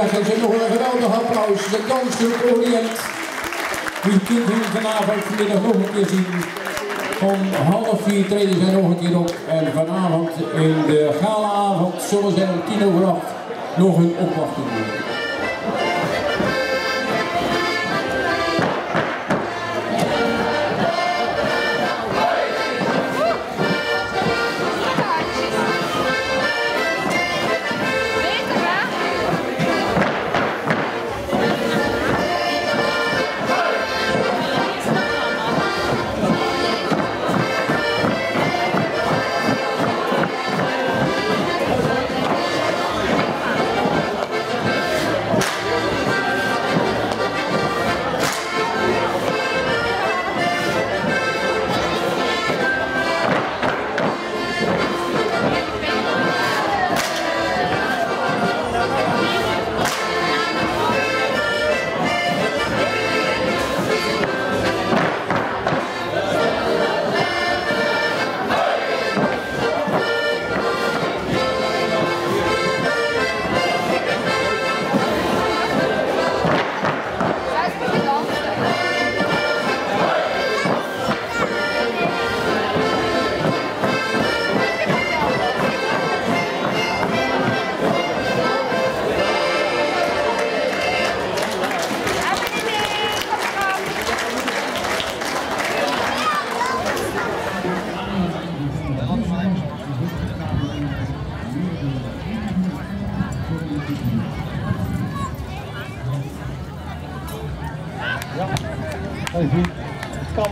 Ja, geef ze nog een geweldig applaus. De dansgroep Orient. U kunt hun vanavond vanmiddag nog een keer zien. Om half vier treden zij nog een keer op. En vanavond in de galaavond zullen zij om tien over acht nog een opwachting doen.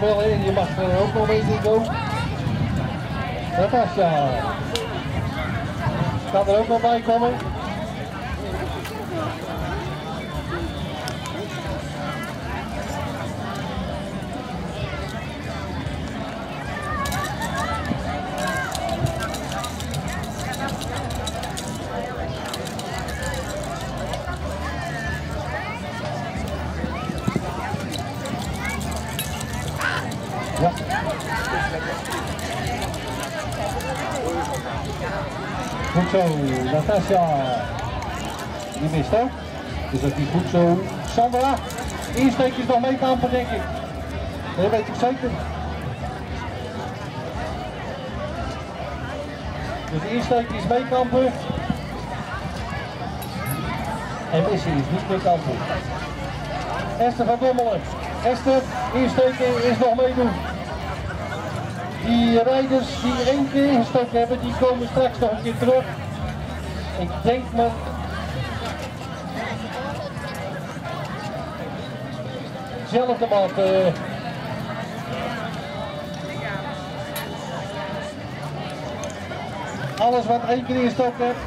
Wel in, je mag er ook nog mee Nico. Natasja. Kan er ook nog bij komen. Goed zo, Natasja. Die mist ook. Dus dat is goed zo. Sandra, insteekjes nog meekampen denk ik. Dat weet ik zeker. Dus insteekjes meekampen. En missen is niet meer kampen. Esther van Dommelen. Esther, insteken is nog meedoen. Die rijders die één keer ingestoken hebben, die komen straks nog een keer terug. Ik denk maar... Zelfde maat. eh. Alles wat één keer ingestoken hebt,